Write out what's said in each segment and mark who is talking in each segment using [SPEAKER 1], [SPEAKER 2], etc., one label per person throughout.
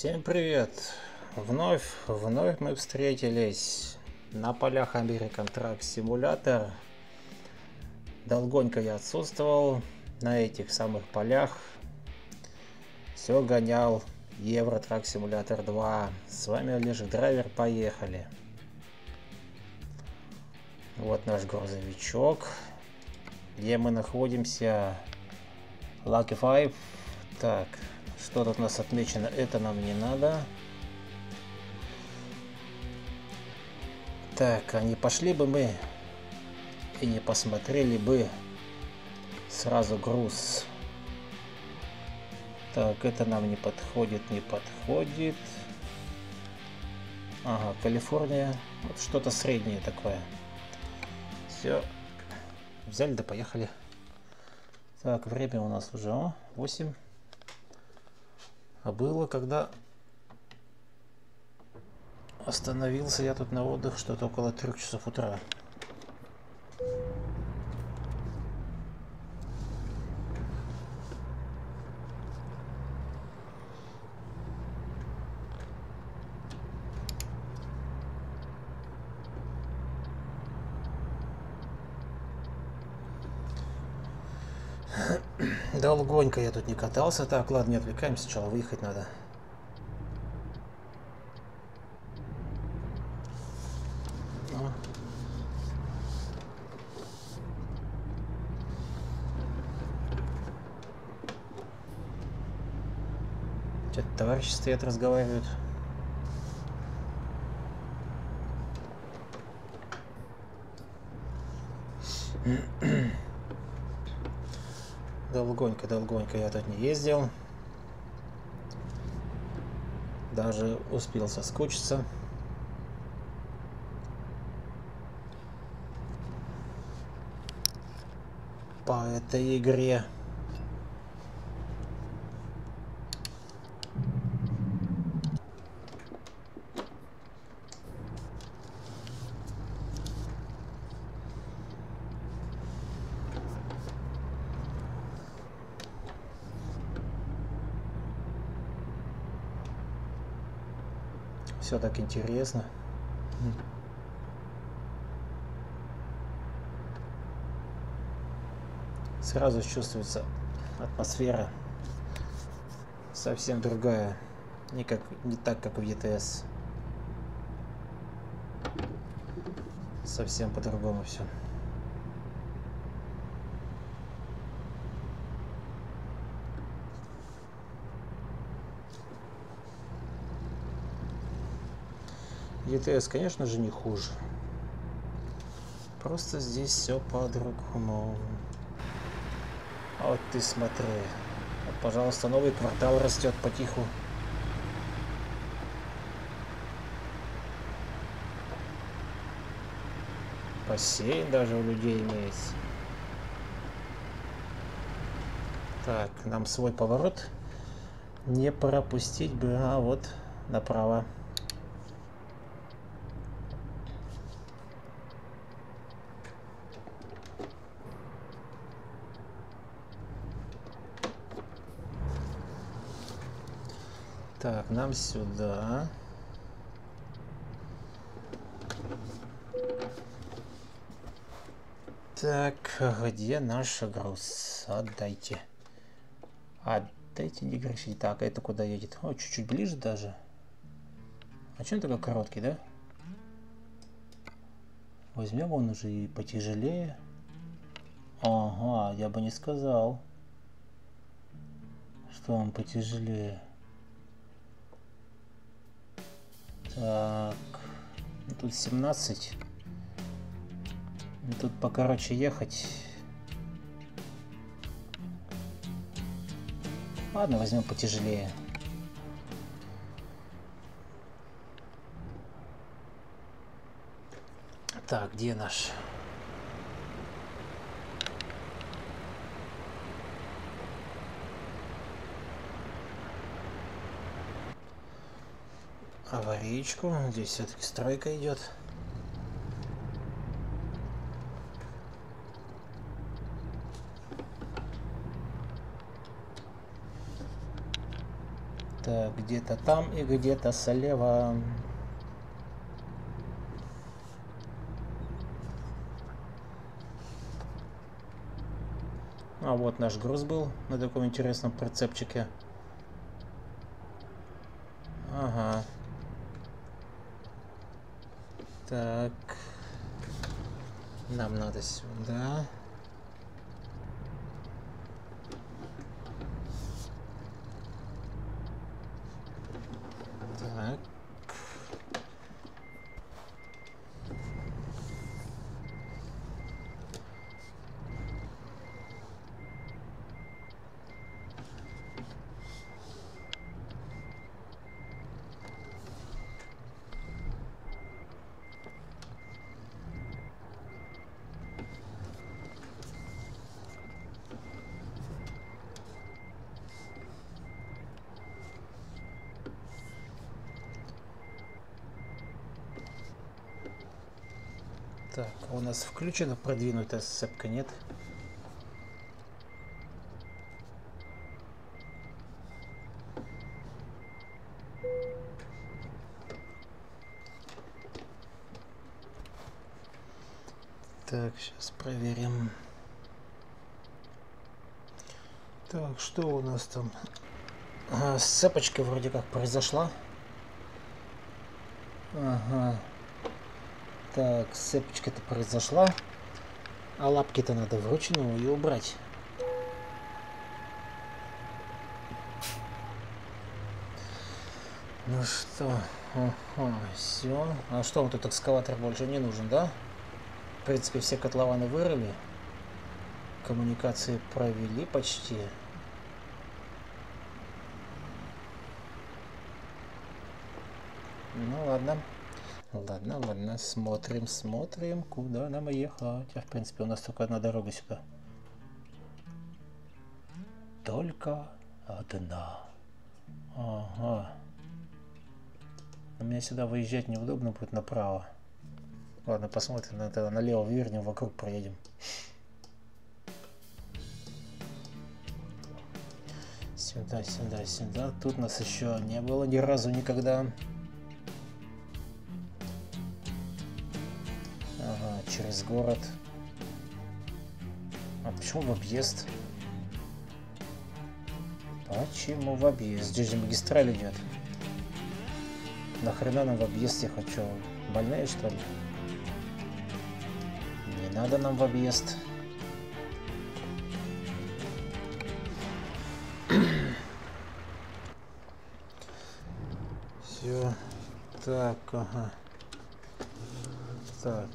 [SPEAKER 1] Всем привет! Вновь, вновь мы встретились на полях American Truck Simulator. Долгонько я отсутствовал на этих самых полях. Все гонял Евро Truck Simulator 2. С вами Олежек Драйвер, поехали. Вот наш грузовичок. Где мы находимся? Lucky Five. Так, что тут у нас отмечено? Это нам не надо. Так, а пошли бы мы и не посмотрели бы сразу груз. Так, это нам не подходит, не подходит. Ага, Калифорния. Вот что-то среднее такое. Все. Взяли да поехали. Так, время у нас уже о, 8. А было, когда остановился я тут на отдых, что-то около трех часов утра. Долгонько я тут не катался. Так, ладно, не отвлекаемся, сначала выехать надо. Что-то товарищи стоят, разговаривают. Mm-hmm. Долгонько, долгонько я тут не ездил. Даже успел соскучиться. По этой игре. Все так интересно. Сразу чувствуется атмосфера совсем другая. Не, как, не так, как в ETS. Совсем по-другому все. ETS, конечно же, не хуже. Просто здесь все по-другому. А вот ты смотри. Вот, пожалуйста, новый квартал растет потиху. Бассейн даже у людей имеется. Так, нам свой поворот не пропустить бы, а вот направо. Так, нам сюда. Так, где наш груз? Отдайте. Отдайте, не грешите. Так, это куда едет? О, чуть-чуть ближе даже. А чем такой короткий, да? Возьмем он уже и потяжелее. Ага, я бы не сказал, что он потяжелее. Так, тут 17. Тут покороче ехать. Ладно, возьмем потяжелее. Так, где наш? Аварийку. Здесь все-таки стройка идет. Так, где-то там и где-то слева. А вот наш груз был на таком интересном прицепчике. Ага. Так. Нам надо сюда. Так. Так, а у нас включена продвинутая сцепка, нет? Так, сейчас проверим. Так, что у нас там? А, сцепочка вроде как произошла. Ага. Так, цепочка-то произошла. А лапки-то надо вручную и убрать. Ну что, все. А что, вот тут экскаватор больше не нужен, да? В принципе, все котлованы вырыли. Коммуникации провели почти. Ну ладно. Ладно, ладно, смотрим, смотрим, куда нам ехать. А в принципе у нас только одна дорога сюда. Только одна. Ага. У меня сюда выезжать неудобно будет направо. Ладно, посмотрим, на это налево вернем, вокруг проедем. Сюда, сюда, сюда. Тут нас еще не было ни разу никогда. Через город. А почему в объезд? Почему в объезд? Здесь же магистраль идет. Нахрена нам в объезд я хочу? Больные что ли? Не надо нам в объезд. Все. Так, ага. Так,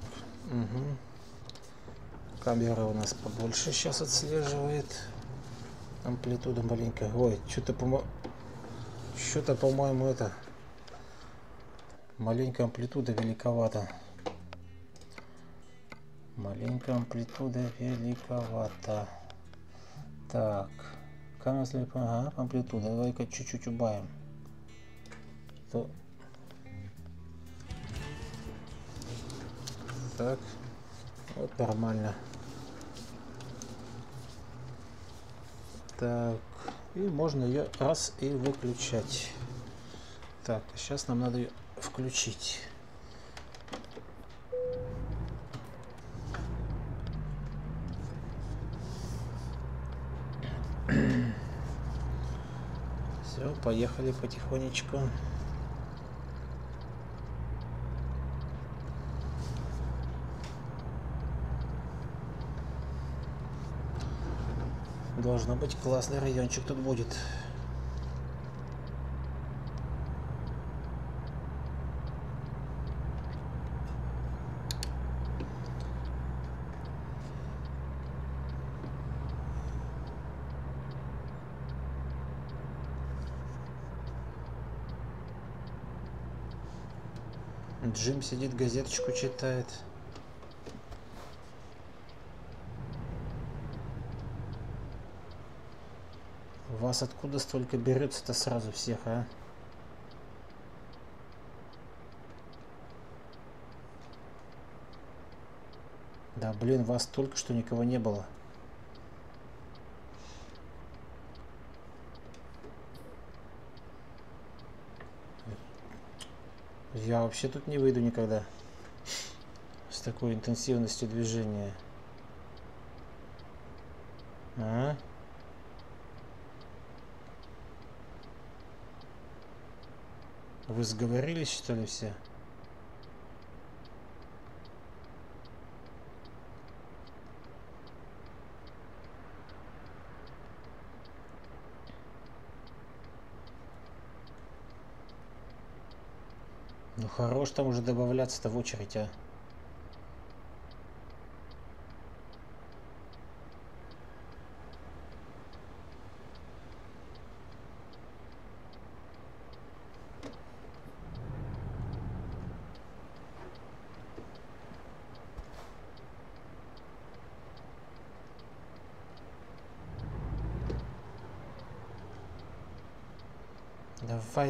[SPEAKER 1] Угу. Камера у нас побольше сейчас отслеживает. Амплитуда маленькая. Ой, что-то по что-то, по-моему, это маленькая амплитуда великовата. Маленькая амплитуда великовата. Так. Камера слепа. Ага, амплитуда. Давай-ка чуть-чуть убавим. То Так. Вот нормально. Так. И можно ее раз и выключать. Так, сейчас нам надо ее включить. Все, поехали потихонечку. Должно быть классный райончик тут будет. Джим сидит, газеточку читает. Вас откуда столько берется-то сразу всех, а? Да, блин, вас только что никого не было. Я вообще тут не выйду никогда. С такой интенсивностью движения. А? Вы сговорились, что ли, все? Ну хорош там уже добавляться-то в очередь, а.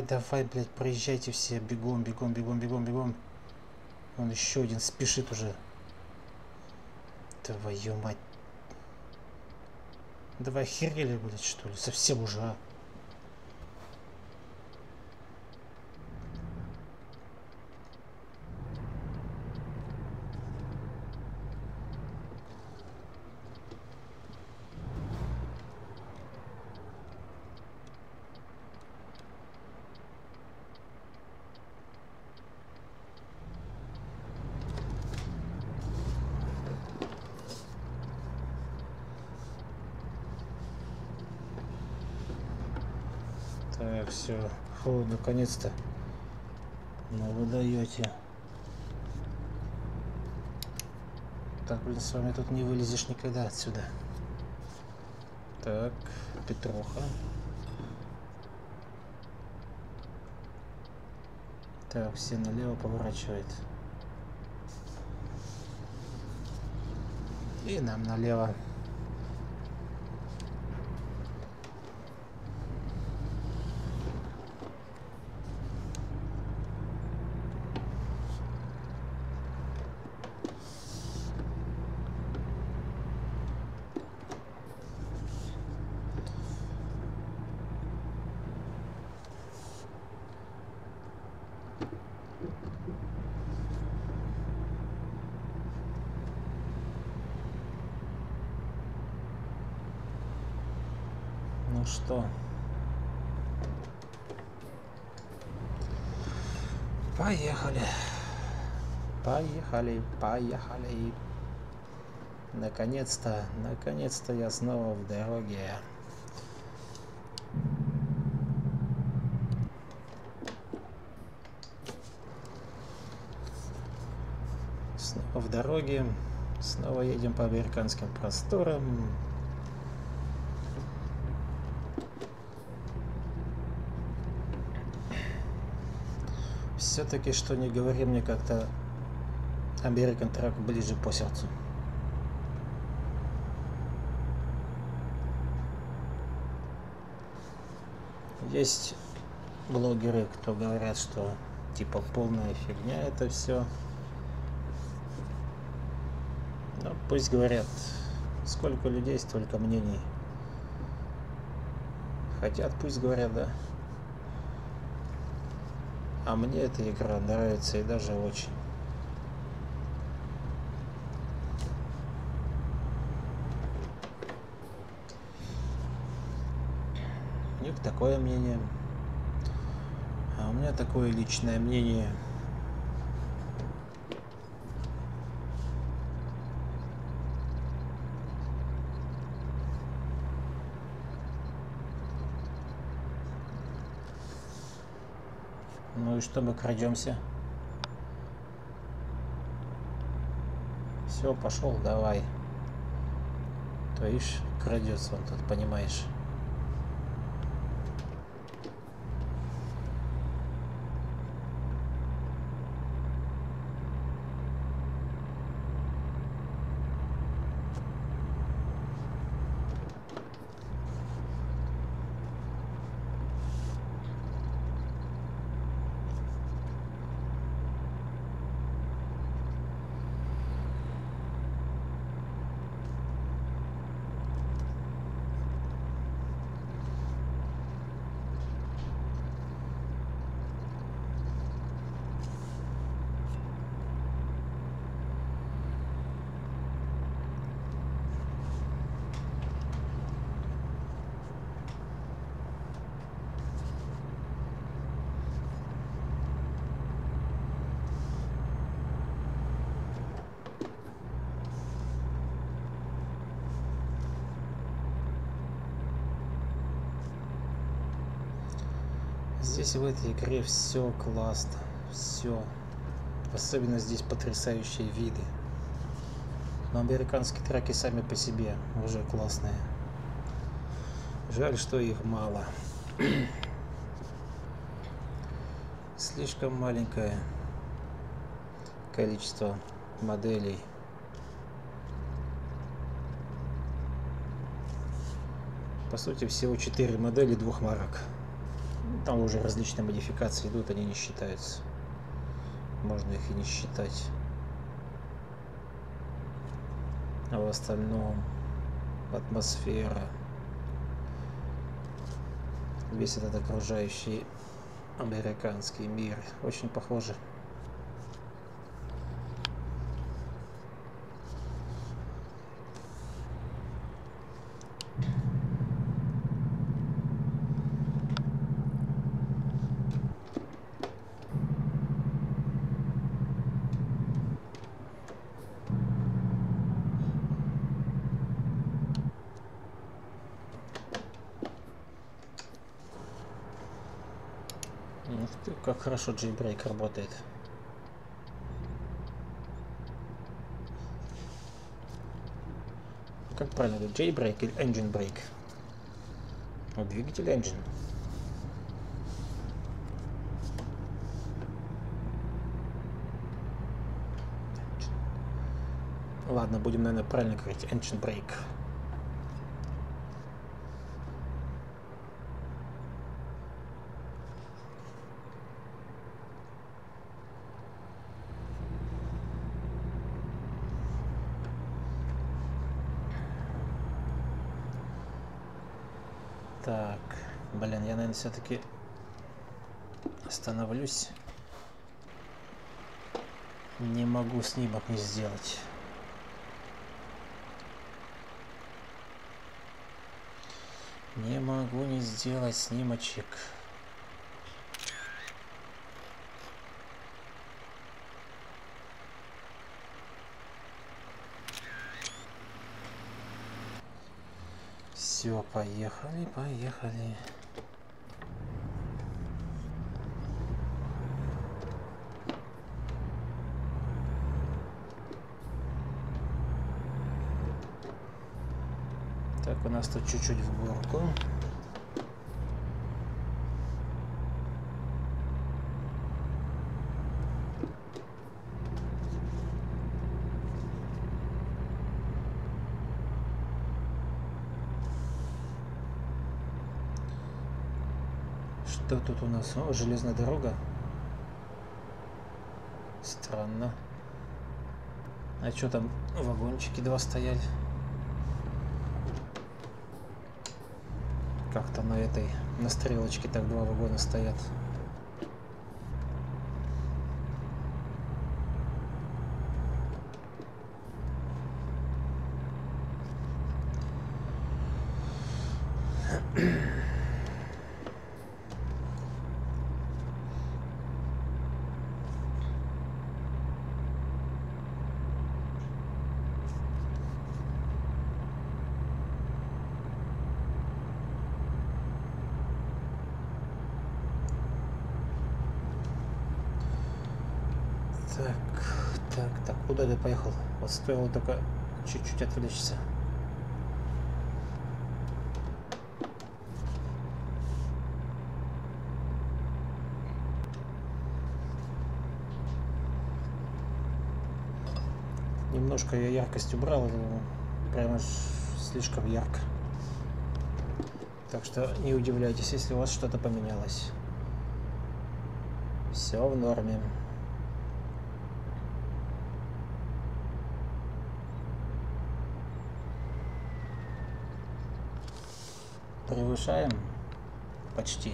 [SPEAKER 1] Давай, блядь, проезжайте все. Бегом, бегом, бегом, бегом, бегом. Он еще один спешит уже. Твою мать. Давай охерели, блядь, что ли? Совсем уже, а? Так, все. Фу, наконец-то. Ну вы даете. Так, блин, с вами тут не вылезешь никогда отсюда. Так, Петроха. Так, все налево поворачивает. И нам налево. Ну что? Поехали. Поехали, поехали. Наконец-то, наконец-то я снова в дороге. Снова в дороге. Снова едем по американским просторам. Все-таки, что не говори, мне как-то American Truck ближе по сердцу. Есть блогеры, кто говорят, что типа полная фигня это все. Но пусть говорят, сколько людей, столько мнений. Хотят, пусть говорят, да. А мне эта игра нравится и даже очень. У них такое мнение. А у меня такое личное мнение. Что мы крадемся? Все, пошел, давай. То ишь, крадется он тут, понимаешь. Здесь в этой игре все классно, все. Особенно здесь потрясающие виды. Но американские траки сами по себе уже классные. Жаль, что их мало. Слишком маленькое количество моделей. По сути, всего 4 модели двух марок. Там уже различные модификации идут, они не считаются. Можно их и не считать. А в остальном атмосфера, весь этот окружающий американский мир очень похожи. как хорошо jailbreak работает. Как правильно говорить, jailbreak или engine break? Вот двигатель engine. Ладно, будем, наверное, правильно говорить engine break. Так, блин, я, наверное, все-таки остановлюсь. Не могу снимок не сделать. Не могу не сделать снимочек. Все, поехали, поехали. Так, у нас тут чуть-чуть в горку. Что тут у нас? О, железная дорога. Странно. А что там вагончики два стояли? Как-то на этой, на стрелочке так два вагона стоят. Куда ты поехал? Вот стоило только чуть-чуть отвлечься. Немножко я яркость убрал, прямо слишком ярко. Так что не удивляйтесь, если у вас что-то поменялось. Все в норме. Превышаем почти.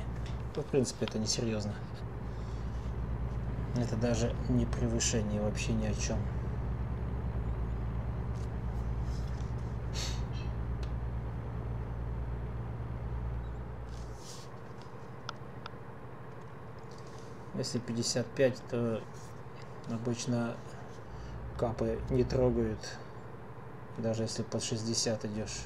[SPEAKER 1] Ну, в принципе, это не серьезно. Это даже не превышение вообще ни о чем. Если 55, то обычно капы не трогают, даже если под 60 идешь.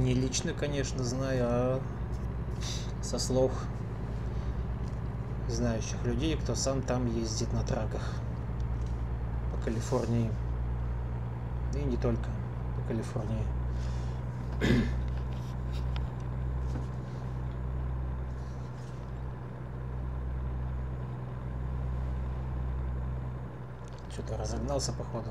[SPEAKER 1] Не лично, конечно, знаю, а со слов знающих людей, кто сам там ездит на траках по Калифорнии. И не только по Калифорнии. Что-то разогнался, походу.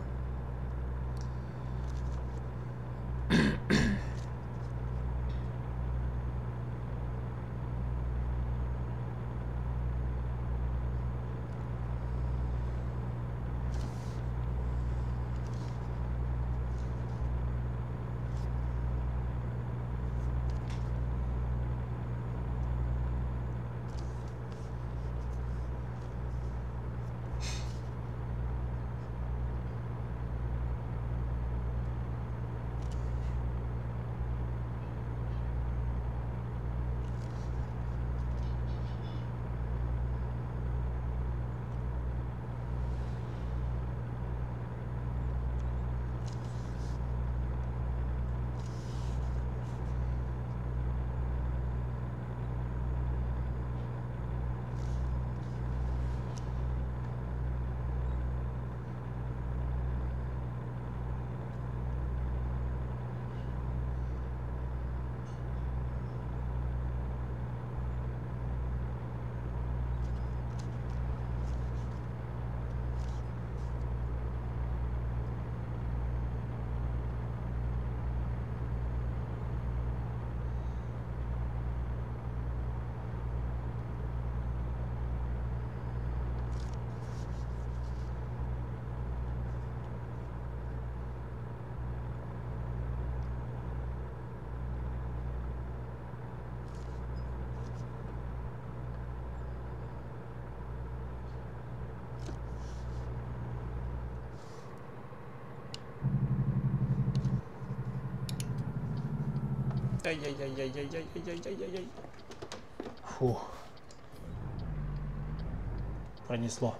[SPEAKER 1] Фух. Пронесло.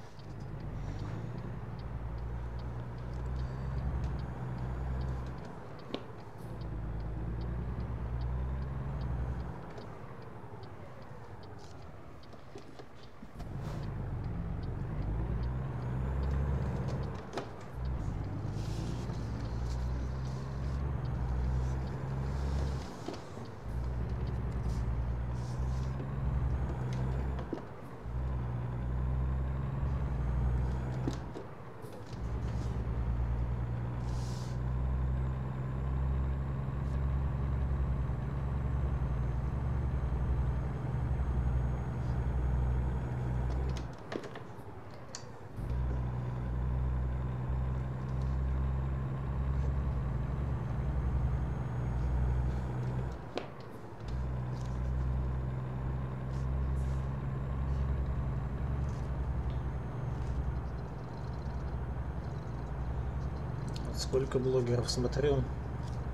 [SPEAKER 1] Сколько блогеров смотрю,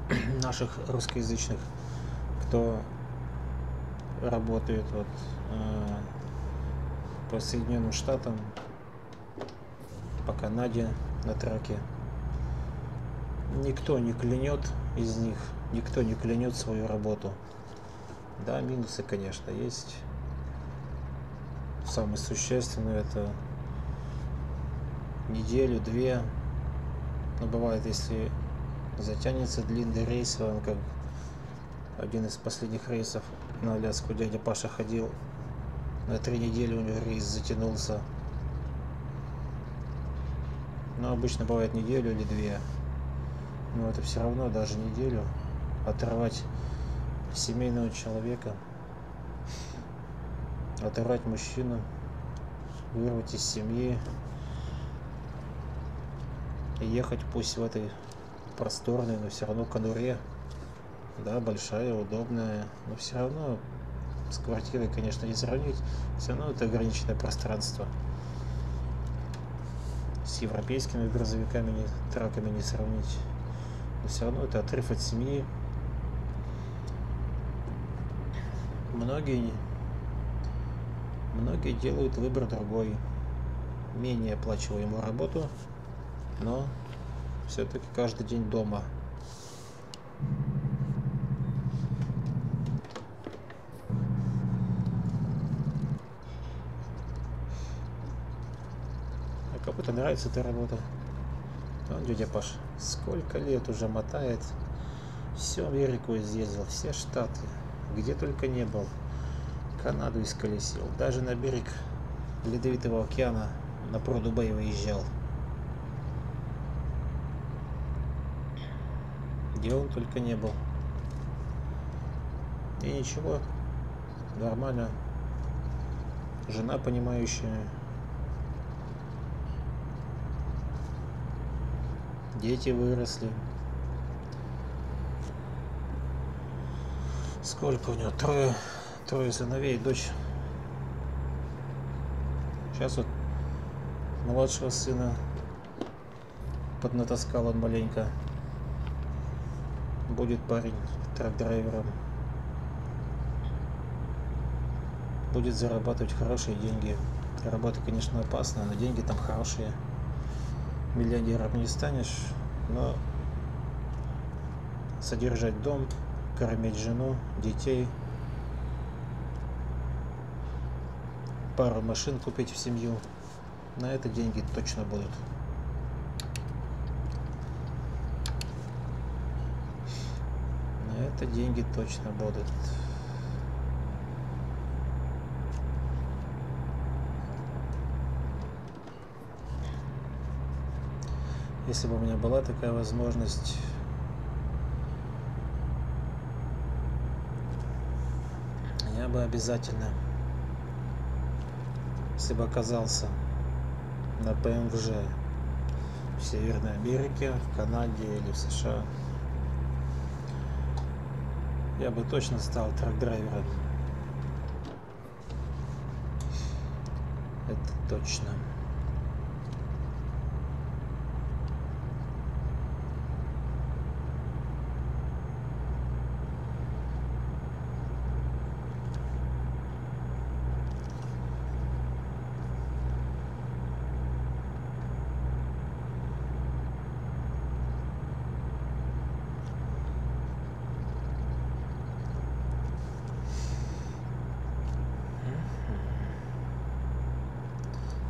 [SPEAKER 1] наших русскоязычных, кто работает вот э, по Соединенным Штатам, по Канаде на траке. Никто не клянет из них, никто не клянет свою работу. Да, минусы, конечно, есть. Самое существенное это неделю, две но бывает, если затянется длинный рейс, он как один из последних рейсов на Аляску дядя Паша ходил, на три недели у него рейс затянулся. Но обычно бывает неделю или две. Но это все равно даже неделю оторвать семейного человека, оторвать мужчину, вырвать из семьи, ехать пусть в этой просторной, но все равно конуре. Да, большая, удобная, но все равно с квартирой, конечно, не сравнить. Все равно это ограниченное пространство. С европейскими грузовиками, не, траками не сравнить. Но все равно это отрыв от семьи. Многие, многие делают выбор другой. Менее оплачиваемую работу, но все-таки каждый день дома. А кому-то нравится эта работа. Он дядя Паш, сколько лет уже мотает. Всю Америку изъездил, все штаты, где только не был. Канаду исколесил, даже на берег Ледовитого океана на Продубей выезжал. Где он только не был. И ничего, нормально. Жена понимающая. Дети выросли. Сколько у него? Трое, трое сыновей, дочь. Сейчас вот младшего сына поднатаскал он маленько. Будет парень трак-драйвером. Будет зарабатывать хорошие деньги. Работа, конечно, опасная, но деньги там хорошие. Миллионером не станешь, но содержать дом, кормить жену, детей, пару машин купить в семью, на это деньги точно будут. На это деньги точно будут. Если бы у меня была такая возможность, я бы обязательно, если бы оказался на ПМВЖ в Северной Америке, в Канаде или в США, я бы точно стал трак-драйвером. Это точно.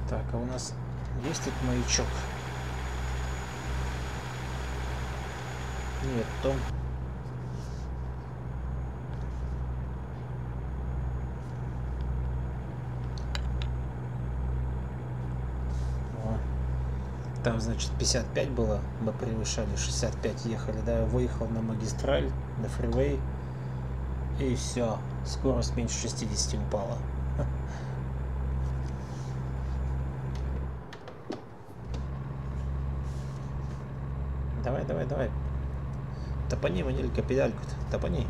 [SPEAKER 1] Так, а у нас есть тут маячок? Нет, том. О. Там, значит, 55 было, мы превышали, 65 ехали, да, выехал на магистраль, на фривей, и все, скорость меньше 60 упала. Давай, давай, давай. Топани, манилька, педальку -то. Топани.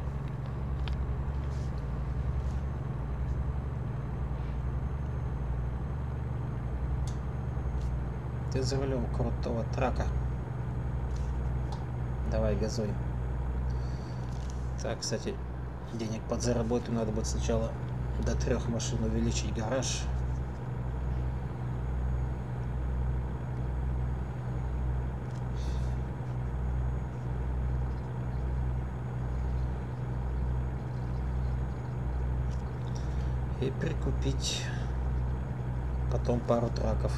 [SPEAKER 1] Ты за рулем крутого трака. Давай, газуй. Так, кстати, денег подзаработаю. Надо будет сначала до трех машин увеличить гараж. и прикупить потом пару траков.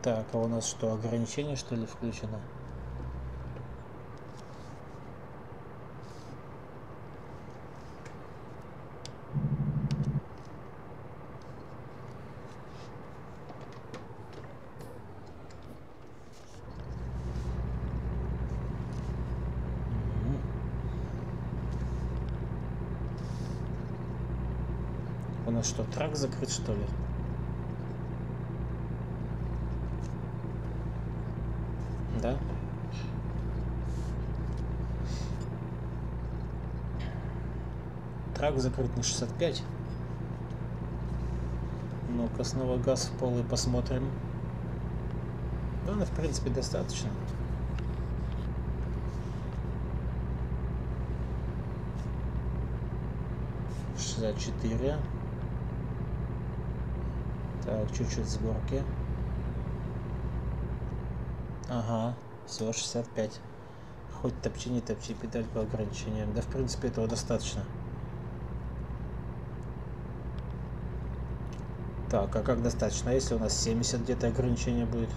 [SPEAKER 1] Так, а у нас что, ограничение что ли включено? Нас что, трак закрыт что ли? Да? Трак закрыт на 65. Ну-ка снова газ в пол и посмотрим. Да, ну, в принципе, достаточно. Шестьдесят четыре. Так, чуть-чуть с горки. Ага, всего 65. Хоть топчи, не топчи педаль по ограничениям. Да, в принципе, этого достаточно. Так, а как достаточно? Если у нас 70 где-то ограничение будет?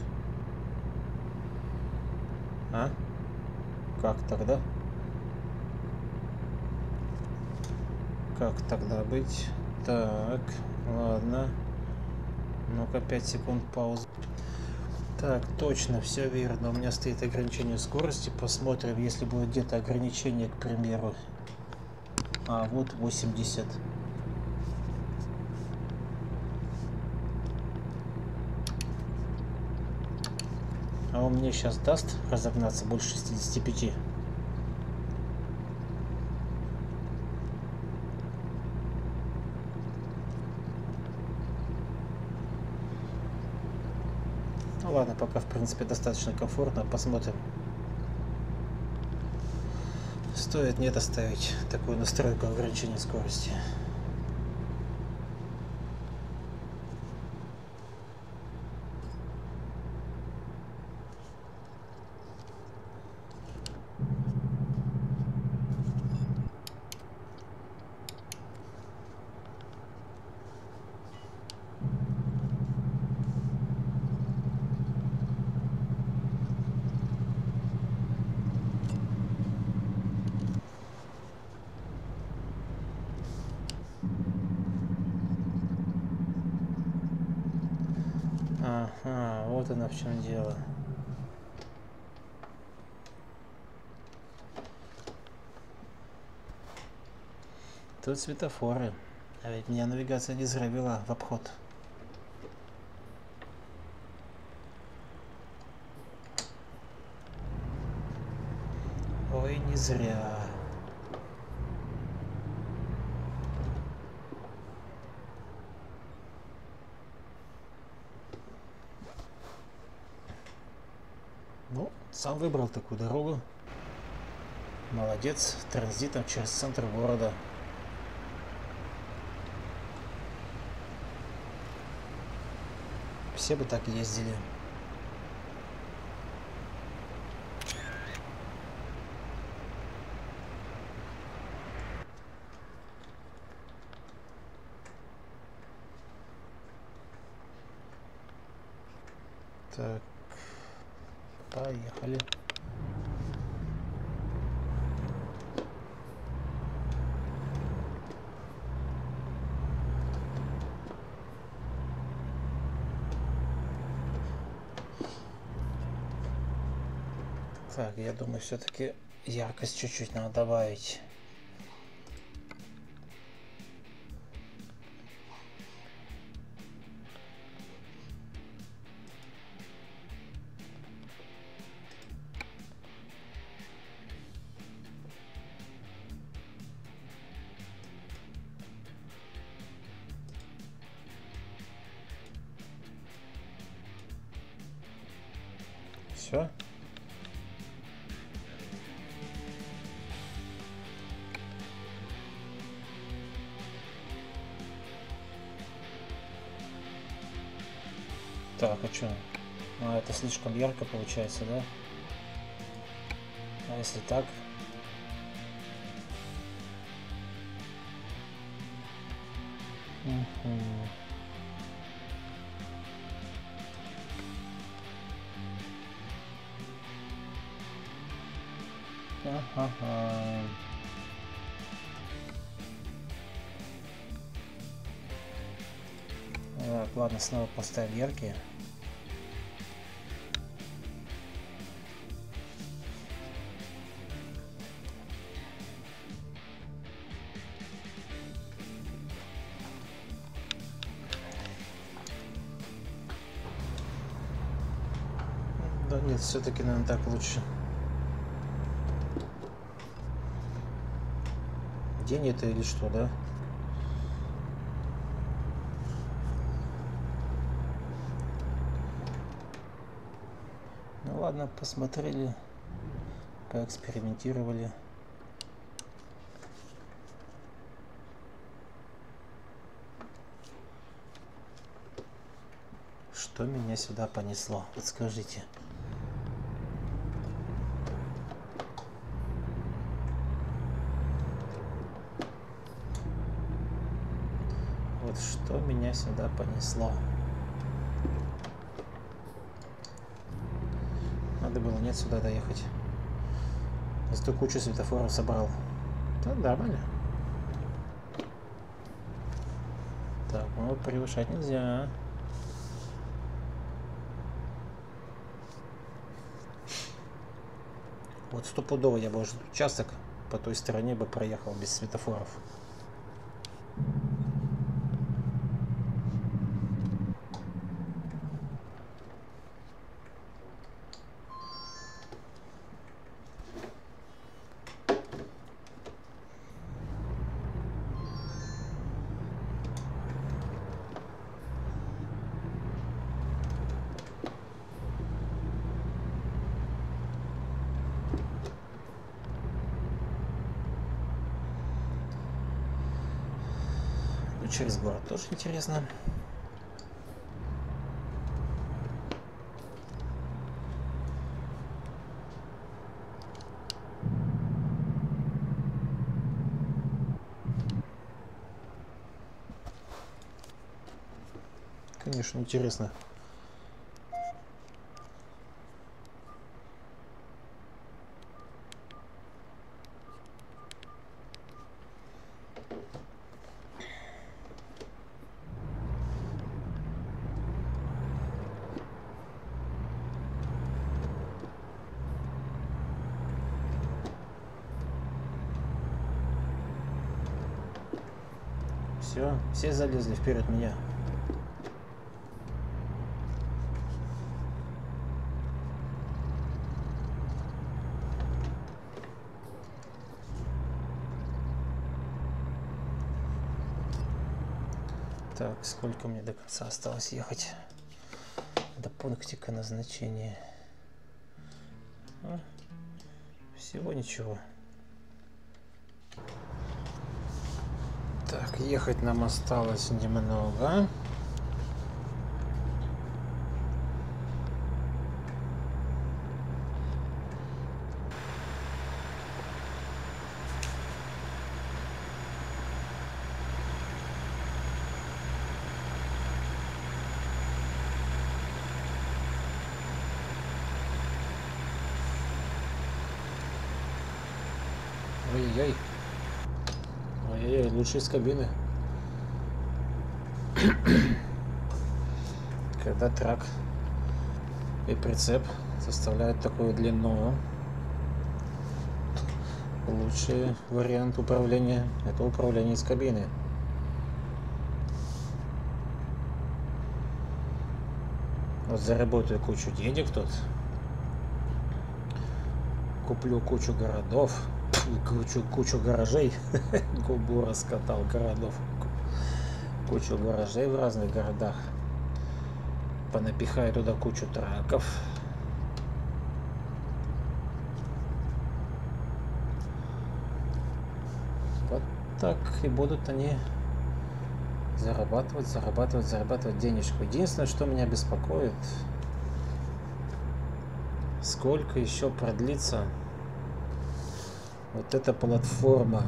[SPEAKER 1] А? Как тогда? Как тогда быть? Так, ладно. Ну-ка, 5 секунд паузы. Так, точно, все верно. У меня стоит ограничение скорости. Посмотрим, если будет где-то ограничение, к примеру. А, вот 80. А он мне сейчас даст разогнаться больше 65? Ну ладно, пока в принципе достаточно комфортно. Посмотрим. Стоит нет оставить такую настройку ограничения скорости. Ага, вот оно в чем дело. Тут светофоры. А ведь меня навигация не зря в обход. Ой, не зря. Ну, сам выбрал такую дорогу. Молодец, транзитом через центр города. Все бы так ездили. Так, поехали. Так, я думаю, все-таки яркость чуть-чуть надо добавить. Слишком ярко получается, да? А если так? Ага. Так, ладно, снова поставим яркие. Все-таки, наверное, так лучше. День это или что, да? Ну ладно, посмотрели, поэкспериментировали. Что меня сюда понесло? Подскажите. что сюда понесло. Надо было нет сюда доехать. Зато кучу светофоров собрал. Да, нормально. Так, ну превышать нельзя. Вот стопудово я бы уже участок по той стороне бы проехал без светофоров. Через город тоже интересно. Конечно, интересно. Все, залезли вперед меня. Так, сколько мне до конца осталось ехать? До пунктика назначения. А, всего ничего. Так, ехать нам осталось немного. Лучше из кабины. Когда трак и прицеп составляют такую длину, лучший вариант управления это управление из кабины. Вот заработаю кучу денег тут, куплю кучу городов, кучу, кучу гаражей, губу раскатал городов, кучу гаражей в разных городах, понапихаю туда кучу траков. Вот так и будут они зарабатывать, зарабатывать, зарабатывать денежку. Единственное, что меня беспокоит, сколько еще продлится вот эта платформа.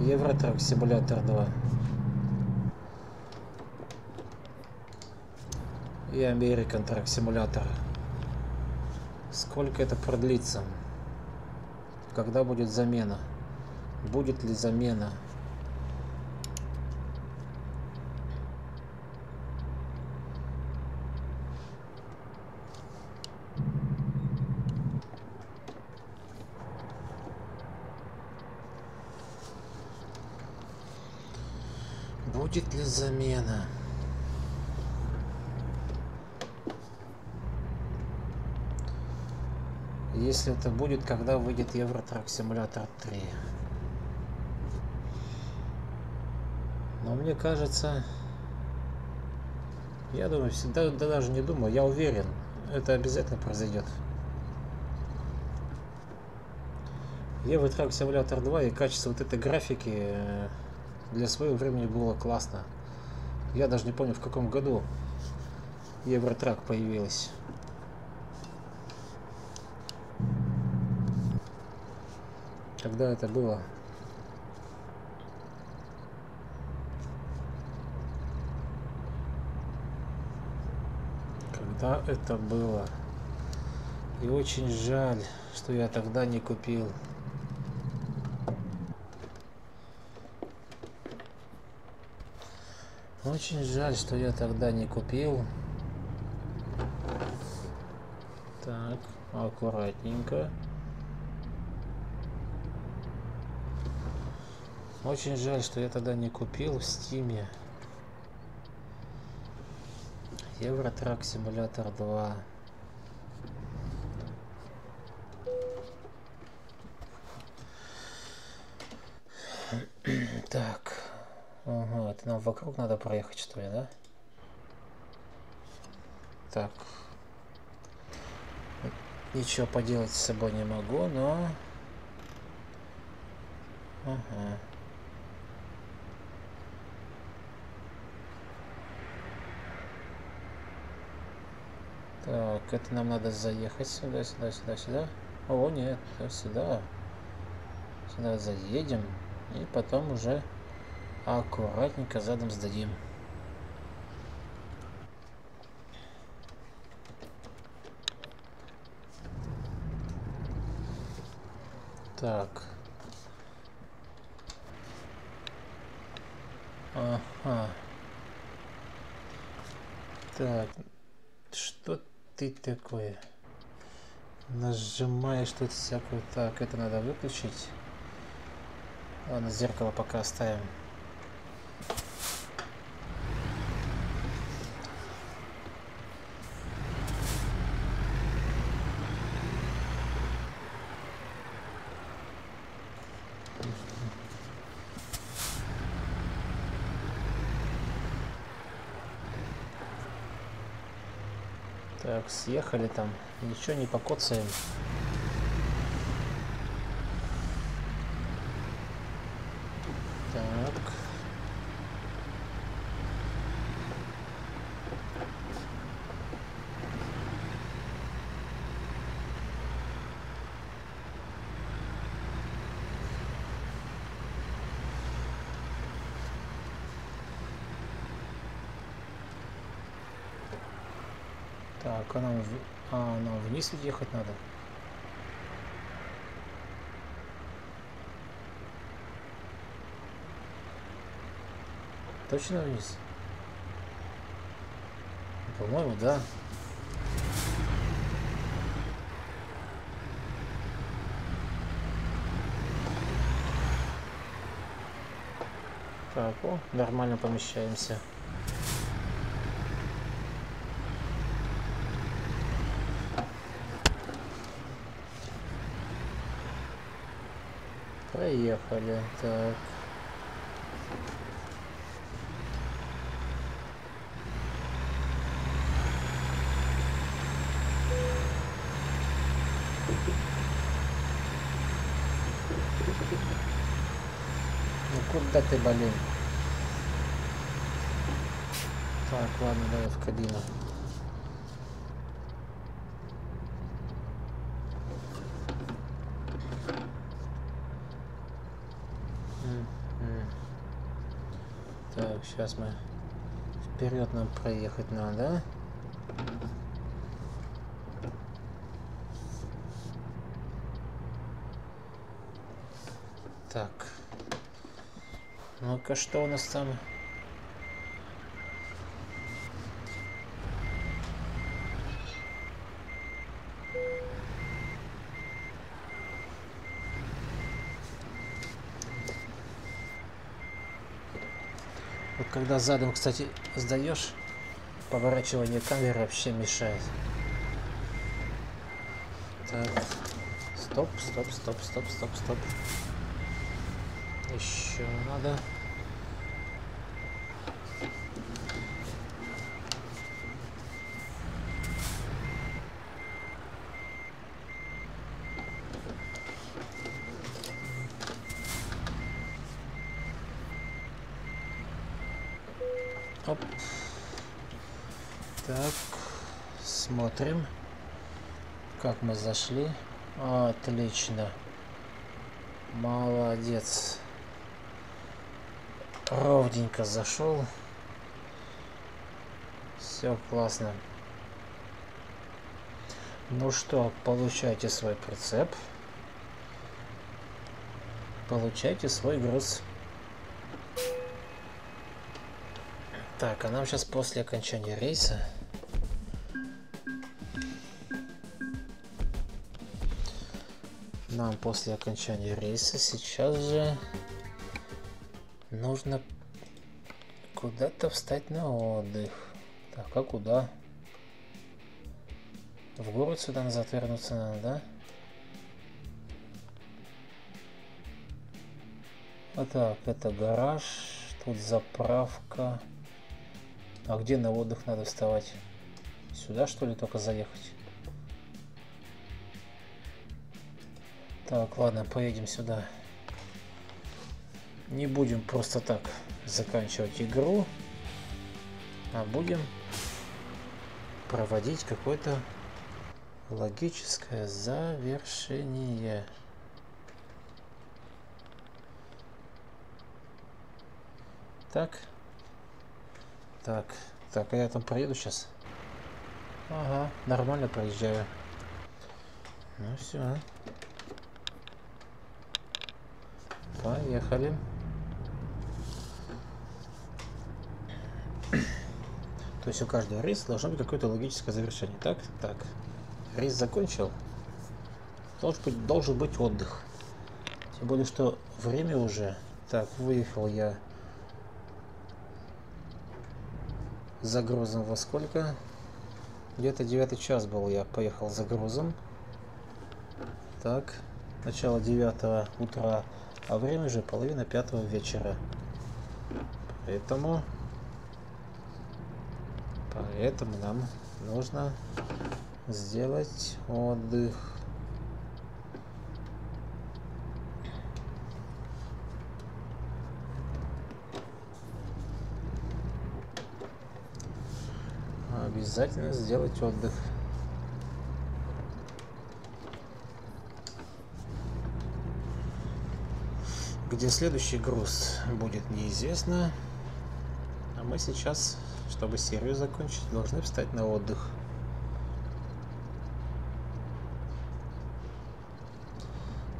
[SPEAKER 1] Евротрак Симулятор 2 и American Truck Simulator сколько это продлится? Когда будет замена? Будет ли замена Будет ли замена? Если это будет, когда выйдет Евротрак Симулятор 3. Но мне кажется, я думаю, всегда, да даже не думаю, я уверен, это обязательно произойдет. Евротрак Симулятор 2 и качество вот этой графики э, для своего времени было классно. Я даже не помню, в каком году Евротрак появилась. Когда это было? Когда это было? И очень жаль, что я тогда не купил. Очень жаль, что я тогда не купил. Так, аккуратненько. Очень жаль, что я тогда не купил в стиме. Евротрак симулятор 2. так. Ага, нам вокруг надо проехать, что ли, да? Так. Ничего поделать с собой не могу, но... Ага. Так, это нам надо заехать сюда, сюда, сюда, сюда. О, нет, сюда. Сюда заедем. И потом уже аккуратненько задом сдадим. Так. Ага. Так. Что ты такое? Нажимаешь тут всякую... Так, это надо выключить. Ладно, зеркало пока оставим. Так, съехали там. Ничего не покоцаем. Так. Так, а нам, в... вниз ехать надо. Точно вниз? По-моему, да. Так, о, нормально помещаемся. Проехали, так. Ну куда ты, блин? Так, ладно, давай в кабину. Так, сейчас мы вперед нам проехать надо. Так. Ну-ка, что у нас там? Когда задом, кстати, сдаешь, поворачивание камеры вообще мешает. Так. Стоп, стоп, стоп, стоп, стоп, стоп. Еще надо. Оп. Так, смотрим, как мы зашли. Отлично. Молодец. Ровненько зашел. Все классно. Ну что, получайте свой прицеп. Получайте свой груз. Так, а нам сейчас после окончания рейса нам после окончания рейса сейчас же нужно куда-то встать на отдых. Так, а куда? В город сюда назад вернуться надо, да? А так, это гараж, тут заправка. А где на отдых надо вставать? Сюда что ли только заехать? Так, ладно, поедем сюда. Не будем просто так заканчивать игру, а будем проводить какое-то логическое завершение. Так. Так. Так, а я там проеду сейчас. Ага, нормально проезжаю. Ну все. Поехали. То есть у каждого рейса должно быть какое-то логическое завершение. Так, так. Рейс закончил. Должен быть, должен быть отдых. Тем более, что время уже. Так, выехал я за грузом во сколько? Где-то девятый час был, я поехал за грузом. Так, начало девятого утра а время уже половина пятого вечера. Поэтому... Поэтому нам нужно сделать отдых. Обязательно сделать отдых. Где следующий груз будет неизвестно. А мы сейчас, чтобы серию закончить, должны встать на отдых.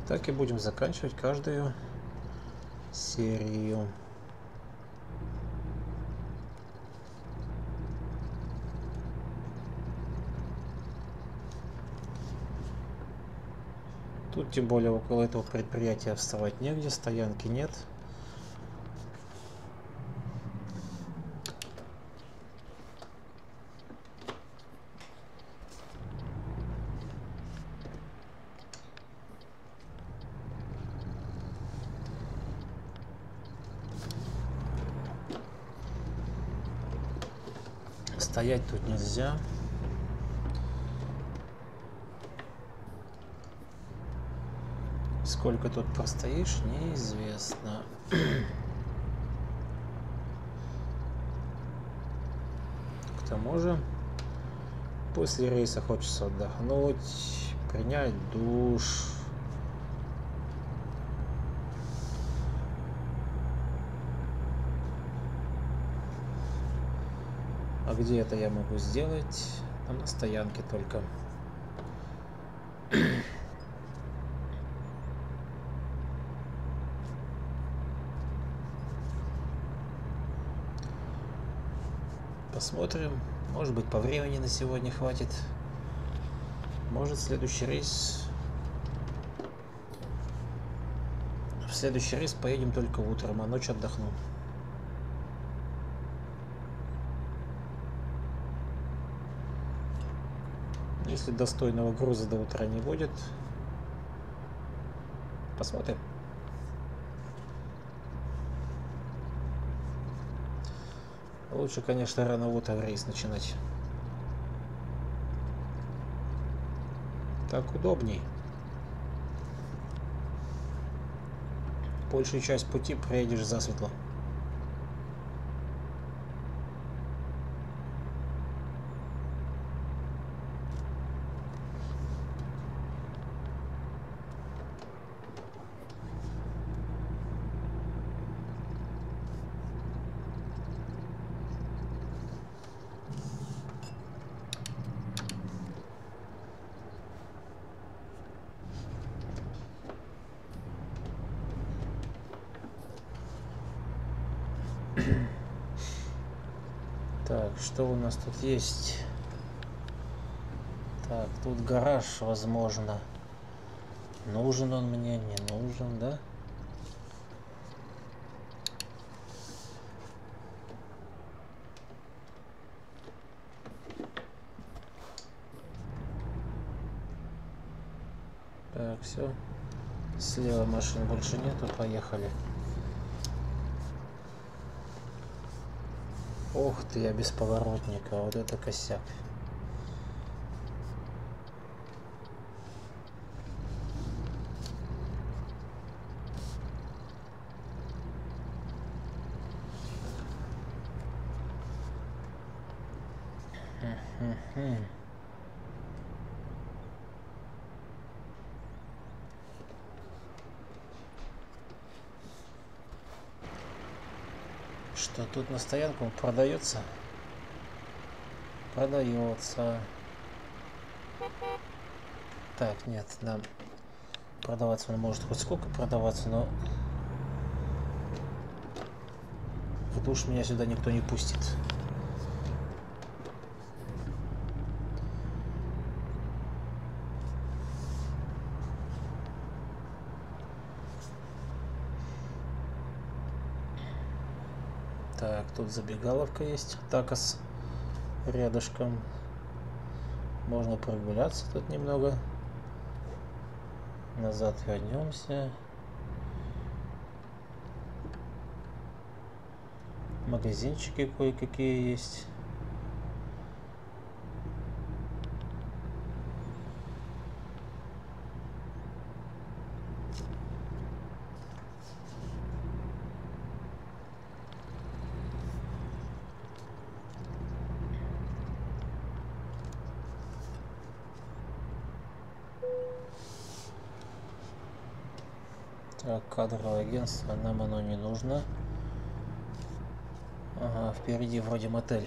[SPEAKER 1] Так и будем заканчивать каждую серию. Тем более около этого предприятия вставать негде, стоянки нет. Стоять тут нельзя. Сколько тут простоишь, неизвестно. К тому же, после рейса хочется отдохнуть, принять душ. А где это я могу сделать? Там на стоянке только. Посмотрим. Может быть, по времени на сегодня хватит. Может, следующий рейс... В следующий рейс поедем только утром, а ночь отдохну. Если достойного груза до утра не будет, посмотрим. Лучше, конечно, рано утром рейс начинать. Так удобней. Большую часть пути проедешь засветло. Так, нас тут есть? Так, тут гараж, возможно. Нужен он мне, не нужен, да? Так, все. Слева машин больше нету, поехали. Ох ты, я без поворотника, вот это косяк. Что тут на стоянку продается? Продается. Так, нет, нам продаваться он может хоть сколько продаваться, но в душ меня сюда никто не пустит. Так, тут забегаловка есть, такос рядышком. Можно прогуляться тут немного. Назад вернемся. Магазинчики кое-какие есть. Так, кадровое агентство, нам оно не нужно. Ага, впереди вроде мотель.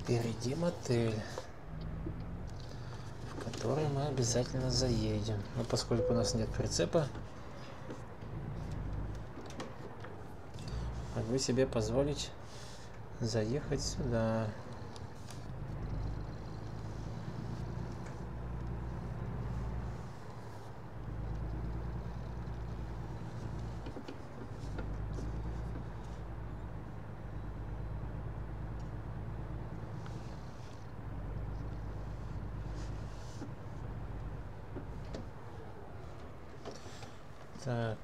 [SPEAKER 1] Впереди мотель обязательно заедем. Но поскольку у нас нет прицепа, могу себе позволить заехать сюда. Так.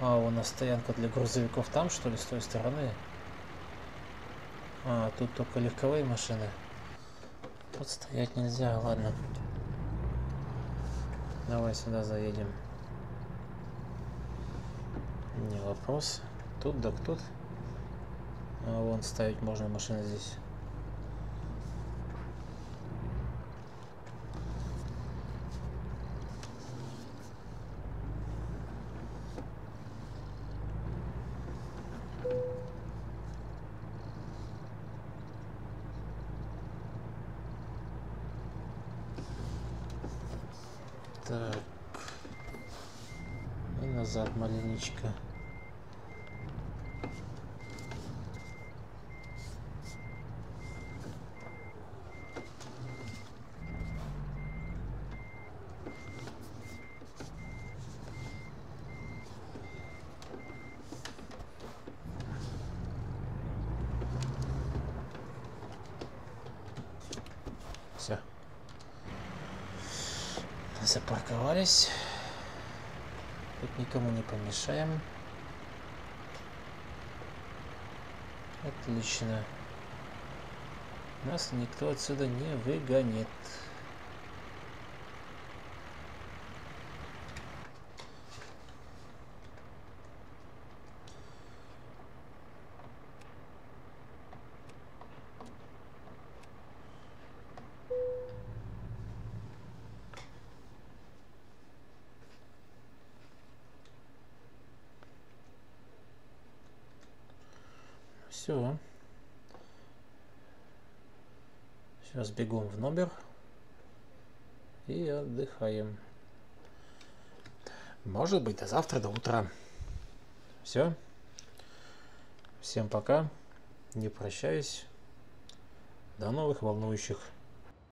[SPEAKER 1] А, у нас стоянка для грузовиков там, что ли, с той стороны? А, тут только легковые машины. Тут стоять нельзя, ладно. Давай сюда заедем. Не вопрос. Тут да тут. А вон ставить можно машины здесь. Так. И назад маленечко. Все. Запарковались. Тут никому не помешаем. Отлично. Нас никто отсюда не выгонит. Все. Сейчас бегом в номер и отдыхаем. Может быть, до завтра, до утра. Все. Всем пока. Не прощаюсь. До новых волнующих